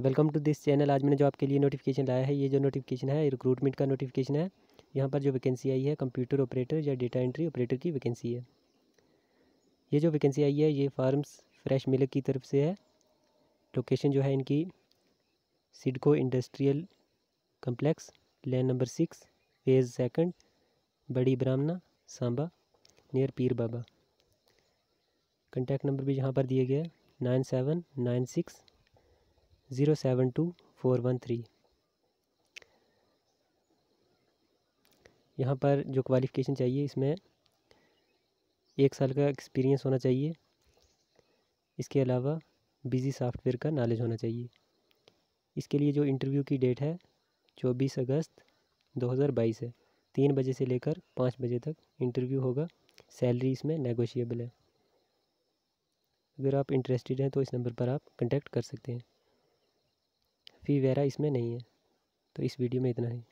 Welcome to this channel. आज मैंने जो आपके लिए नोटिफिकेशन लाया है, ये जो नोटिफिकेशन है रिक्रूटमेंट का नोटिफिकेशन है। यहाँ पर जो वैकेंसी आई है कंप्यूटर ऑपरेटर या डेटा एंट्री ऑपरेटर की वैकेंसी है। ये जो वैकेंसी आई है, ये फार्म्स फ्रेश मिल्क की तरफ़ से है। लोकेशन जो है इनकी SIDCO industrial complex lane number six phase second Bari Brahmana, Samba near पीर बाबा। कंटैक्ट नंबर भी यहाँ पर दिए गए nine seven nine six zero seven two four one three. यहाँ पर जो क्वालिफ़िकेशन चाहिए, इसमें एक साल का एक्सपीरियंस होना चाहिए। इसके अलावा बिज़ी सॉफ्टवेयर का नॉलेज होना चाहिए। इसके लिए जो इंटरव्यू की डेट है, चौबीस अगस्त 2022 है। तीन बजे से लेकर पाँच बजे तक इंटरव्यू होगा। सैलरी इसमें नेगोशिएबल है। अगर आप इंटरेस्टेड हैं तो इस नंबर पर आप कांटेक्ट कर सकते हैं। फ़ी वगैरह इसमें नहीं है। तो इस वीडियो में इतना ही।